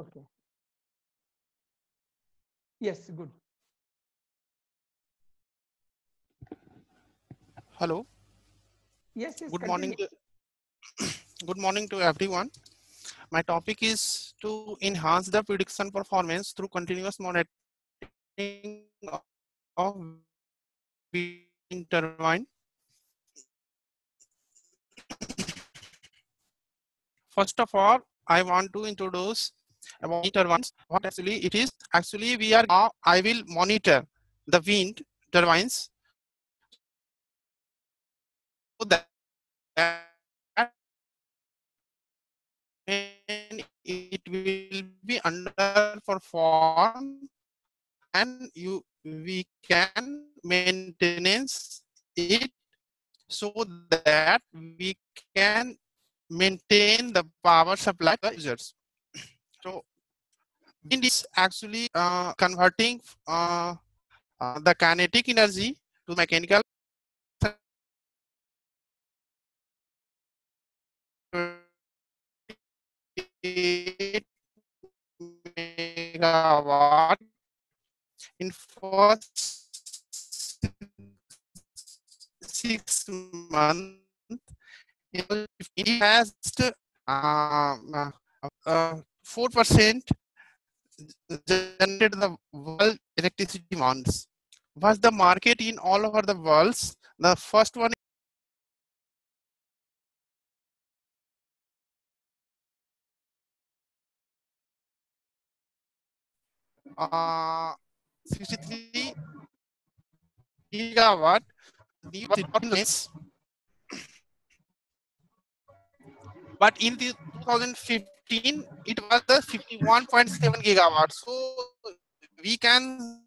Okay. Yes, good. Hello. Yes, yes. Good morning. To, good morning to everyone. My topic is to enhance the prediction performance through continuous monitoring of wind turbine. First of all, I want to introduce wind turbines. What actually it is? Actually, we are now. I will monitor the wind turbines so that it will be underperform and you we can maintenance it so that we can maintain the power supply to users. So wind is actually uh, converting uh, uh, the kinetic energy to mechanical megawatt in first six months. It has um, uh, four percent generated the world electricity demands. Was the market in all over the world? The first one uh, 63 gigawatt. But in the 2015, it was the 51.7 gigawatt. So we can